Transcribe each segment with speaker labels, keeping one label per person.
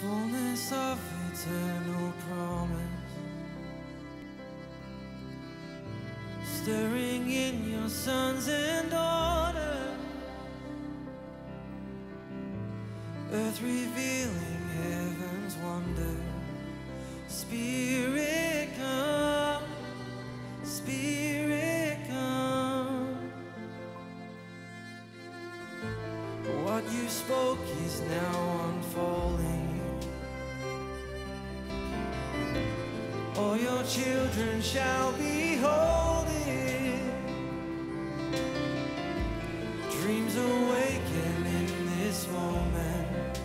Speaker 1: fullness of eternal promise, stirring in your sons and daughters, earth revealing heaven's wonder. Spirit come, Spirit come. What you spoke is now All your children shall behold it. Dreams awaken in this moment.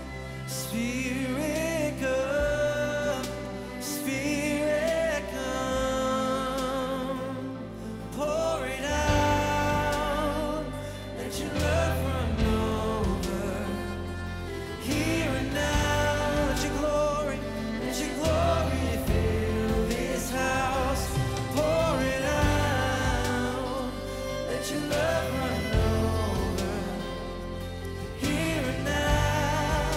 Speaker 1: Spirit let you let run over here and now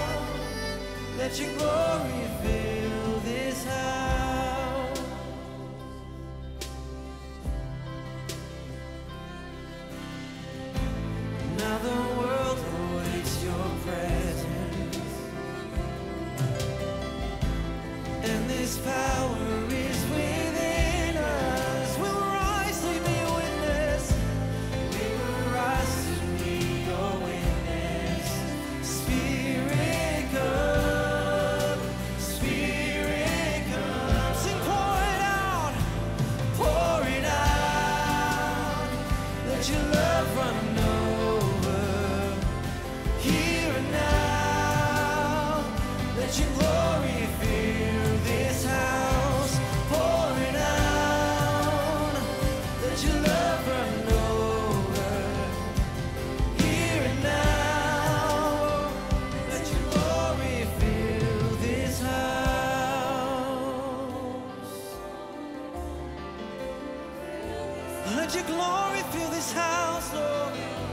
Speaker 1: let your glory fill this house. Now the world awaits your presence, and this Let your glory fill this house, Lord.